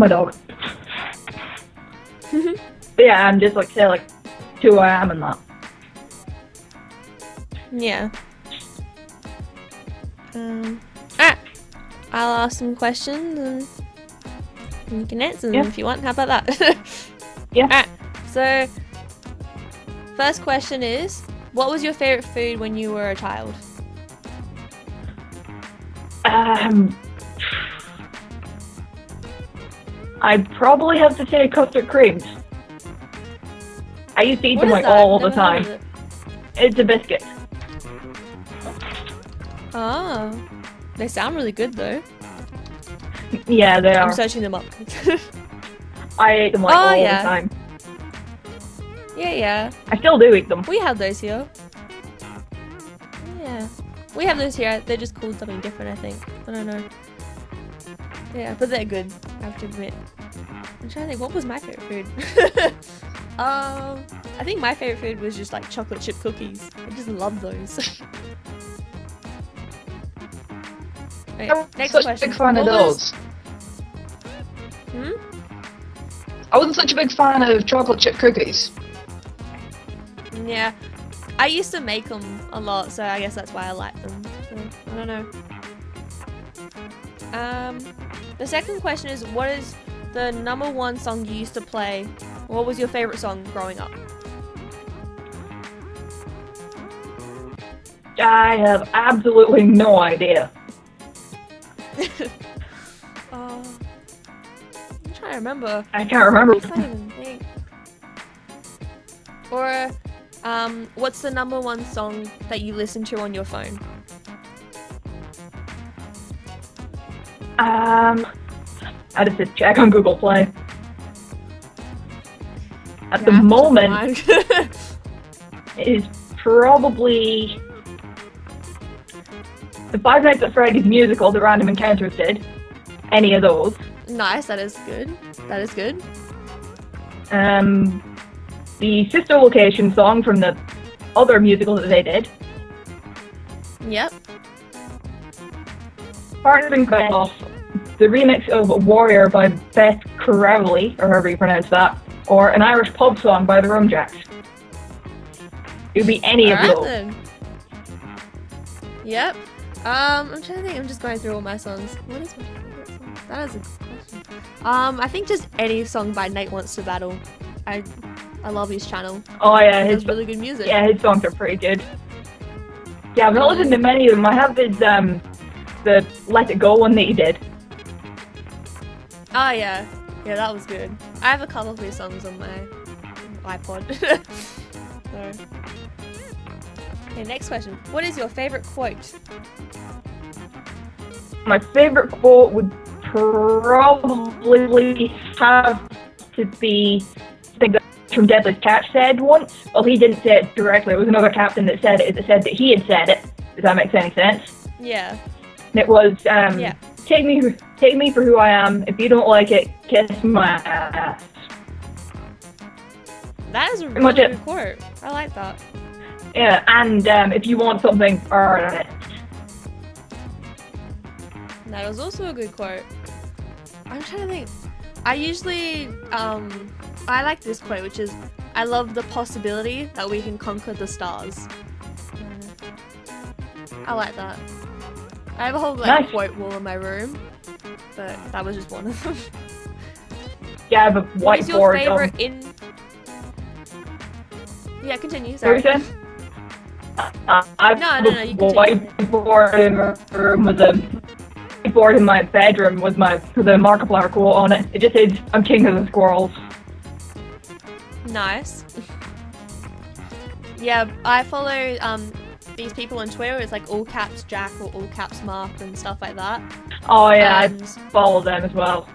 my dog. yeah, I'm just like say like who I am and that. Yeah. Um. Alright. I'll ask some questions and you can answer them Yeah. if you want. How about that? Yeah. Alright. So, first question is, what was your favorite food when you were a child? Um, I'd probably have to say custard creams. I used to eat What them like that? all the Never of time. it. It's a biscuit. Oh. They sound really good though. Yeah, they are. I'm searching them up. I ate them like Oh, all yeah. the time. yeah, yeah. I still do eat them. We have those here. Yeah. We have those here. They're just called something different, I think. I don't know. Yeah, but they're good, I have to admit. I'm trying to think, what was my favorite food? um, I think my favorite food was just like chocolate chip cookies. I just love those. I'm next such question. a big fan of What was- those. Hmm? I wasn't such a big fan of chocolate chip cookies. Yeah, I used to make them a lot, so I guess that's why I like them. So, I don't know. Um, the second question is, what is the number one song you used to play? What was your favorite song growing up? I have absolutely no idea. Uh, I'm trying to remember. I can't remember. I can't even think. Or, um, what's the number one song that you listen to on your phone? Um, I just did check on Google Play. At Yeah, the I have to check moment, it is probably the Five Nights at Freddy's musical, The Random Encounters did. Any of those. nice, that is good. That is good. Um, the Sister Location song from the other musical that they did. Yep. Partners in Crime, the remix of Warrior by Beth Crowley, or however you pronounce that, or an Irish pub song by the Rum Rumjacks. It would be any of Alright those. then. Yep. Um, I'm trying to think. I'm just going through all my songs. What is my favorite song? That is a question. Um, I think just any song by Nate Wants to Battle. I, I love his channel. Oh yeah, his really good music. yeah his songs are pretty good. Yeah, I've not listened to many of them. I have his um the Let It Go one that he did. Oh yeah, yeah, that was good. I have a couple of his songs on my iPod. so. Okay, next question. What is your favorite quote? My favorite quote would probably have to be something that from Deadliest Catch said once. Well, he didn't say it directly. It was another captain that said it. That said that he had said it. If that makes any sense. Yeah. And it was um, Yeah. take me take me for who I am. If you don't like it, kiss my ass. That is a much really good quote. I like that. Yeah, and um, if you want something, earn it. That was also a good quote. I'm trying to think. I usually, um, I like this quote, which is, I love the possibility that we can conquer the stars. I like that. I have a whole like Nice. quote wall in my room, but that was just one of them. Yeah, have a what is your whiteboard. favorite Um, in? Yeah, continue. Sorry. Uh, I No, have no, a no, you whiteboard in my room with a whiteboard in my bedroom with my with a Markiplier quote on it. It just says, "I'm king of the squirrels." Nice. yeah, I follow um these people on Twitter. It's like all caps Jack or all caps Mark and stuff like that. Oh yeah, And I um, follow them as well.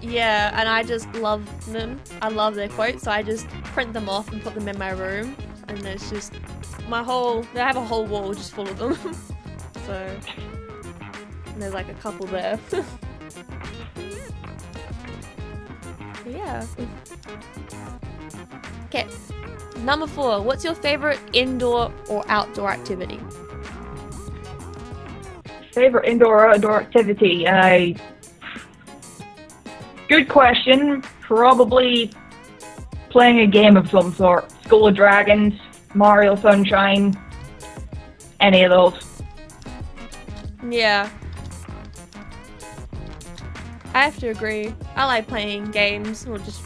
yeah, and I just love them. I love their quotes, so I just print them off and put them in my room. And it's just my whole. I have a whole wall just full of them. so there's like a couple there. yeah. Okay. Number four. What's your favorite indoor or outdoor activity? Favorite indoor or outdoor activity? I Good question. Probably playing a game of some sort. School of Dragons, Mario Sunshine, any of those. Yeah. I have to agree. I like playing games or just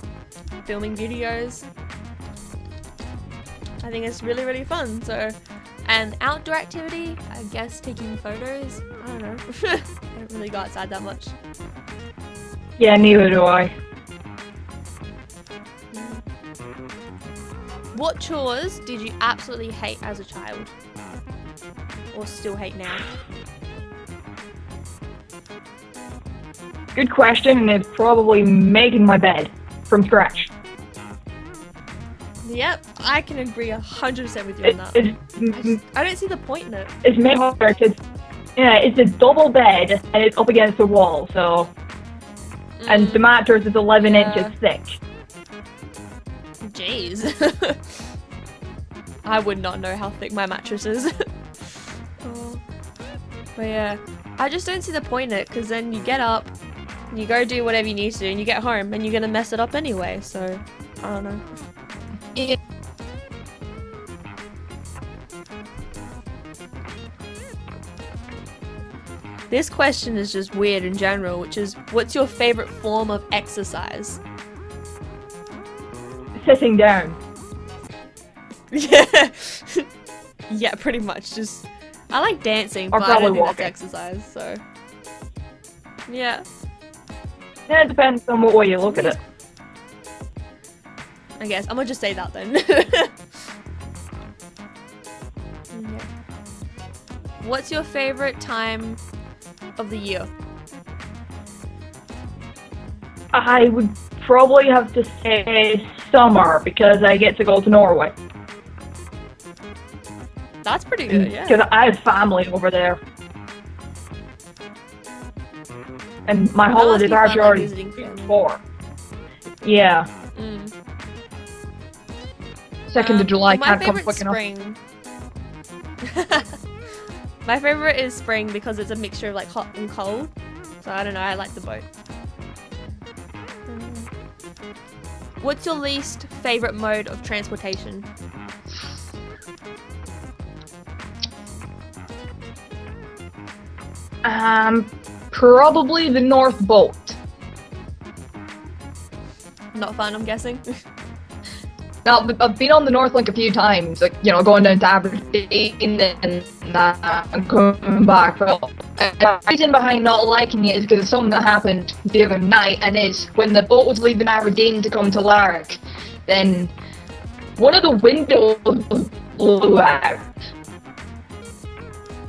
filming videos. I think it's really, really fun. So, and outdoor activity, I guess taking photos. I don't know. I don't really go outside that much. Yeah, neither do I. What chores did you absolutely hate as a child? Or still hate now? Good question, and it's probably making my bed from scratch. Yep, I can agree 100% with you on that. it's, I, I don't see the point in it. it's made harder 'cause, yeah, it's a double bed and it's up against the wall, so and the mm. mattress is 11 Yeah. inches thick. Jeez. I would not know how thick my mattress is. oh. But yeah, I just don't see the point in it because then you get up, you go do whatever you need to do, and you get home and you're gonna mess it up anyway. So I don't know. Yeah. This question is just weird in general, which is what's your favorite form of exercise? Sitting down. Yeah. yeah, pretty much. Just I like dancing, Or but I don't think walking. that's exercise. So yeah, Yeah, it depends on what way you look at it. I guess I'm gonna just say that then. What's your favorite time of the year? I would probably have to say summer because I get to go to Norway. That's pretty good. Yeah. Because I have family over there. And my holidays are already four. Yeah. Second Um, of July my can't come favorite quick enough. spring. my favorite is spring because it's a mixture of like hot and cold. So I don't know. I like the boat. What's your least favorite mode of transportation? Um, probably the North Boat. Not fun, I'm guessing. Now, I've been on the North Link a few times, like, you know, going down to Aberdeen and that, and coming back. But uh, the reason behind not liking it is because of something that happened the other night, and it's when the boat was leaving Aberdeen to come to Lerwick, then one of the windows blew out.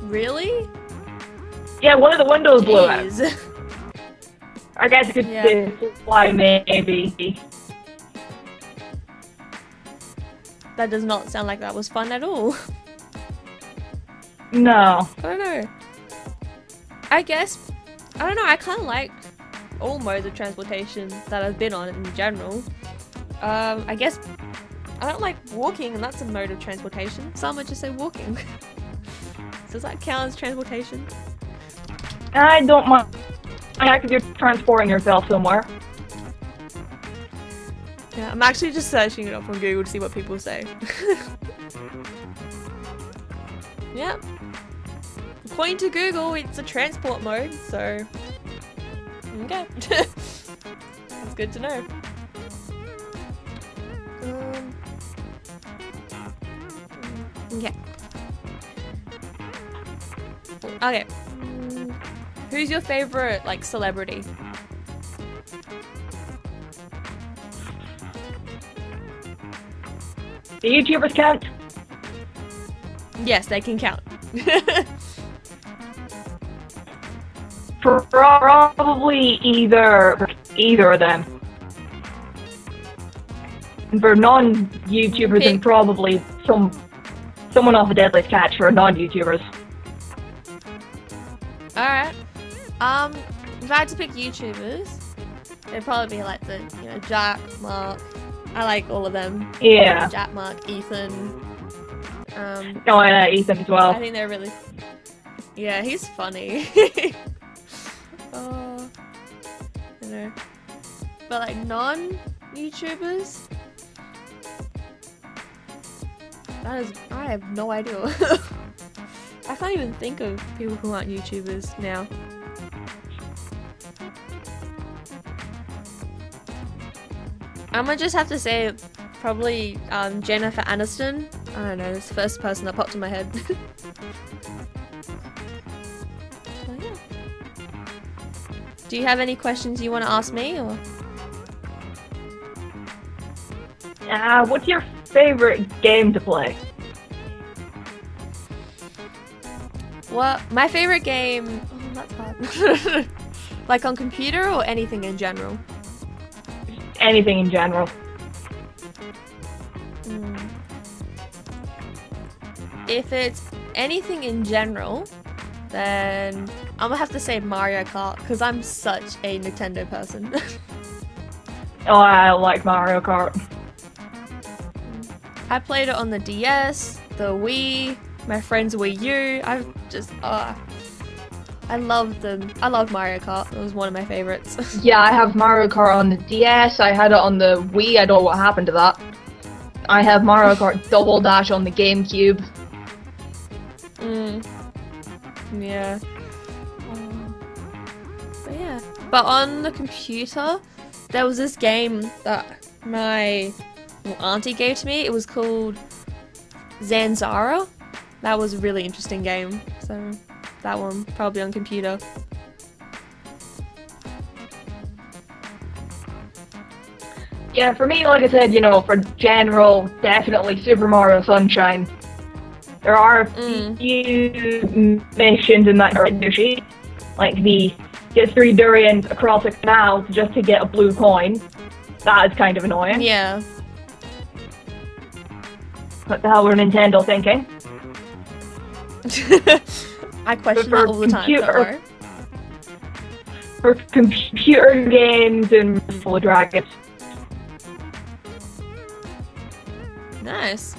really? Yeah, one of the windows blew out. I guess it could Yeah. fly maybe. That does not sound like that was fun at all. No. I don't know. I guess I don't know. I kind of like all modes of transportation that I've been on in general. Um, I guess I don't like walking, and that's a mode of transportation. So I'm gonna just say walking. Does that count as transportation? I don't mind. I if you're transporting yourself somewhere. Yeah, I'm actually just searching it up on Google to see what people say. yeah. According to Google, it's a transport mode, so. Okay. That's good to know. Um, okay. Okay. Who's your favorite, like, celebrity? The YouTubers count. Yes, they can count. Probably either either of them. For non-YouTubers, and probably some someone off a Deadliest Catch for non-YouTubers. Alright. Um, if I had to pick YouTubers, it'd probably be like the, you know, Jack, Mark. I like all of them. Yeah. Jack, Mark, Ethan. Um, Oh, and uh, Ethan as well. I think they're really. Yeah, he's funny. oh, I know. but like non-YouTubers. That is, I have no idea. I can't even think of people who aren't YouTubers now. I'm gonna just have to say, probably um, Jennifer Aniston. I don't know, it's the first person that popped in my head. So, yeah. Do you have any questions you want to ask me, or? Uh, what's your favorite game to play? Well, my favorite game. Oh, that's hard. like on computer or anything in general. Anything in general. Mm. If it's anything in general, then I'm gonna have to say Mario Kart because I'm such a Nintendo person. Oh, I like Mario Kart. I played it on the DS, the Wii, my friend's Wii U. I've just ah, I love them. I love Mario Kart. It was one of my favorites. Yeah, I have Mario Kart on the DS. I had it on the Wii. I don't know what happened to that. I have Mario Kart Double Dash on the GameCube. mm. Yeah. Um, but yeah. But on the computer, there was this game that my auntie gave to me. It was called Zanzarah. That was a really interesting game. So that one probably on computer. Yeah, for me, like I said, you know, for general, definitely Super Mario Sunshine. There are a Mm. few missions in that douchey, like the get three durians across a canal just to get a blue coin. That is kind of annoying. Yeah. What the hell were Nintendo thinking? I question that all the time. Computer- For computer games and School of Dragons. Nice.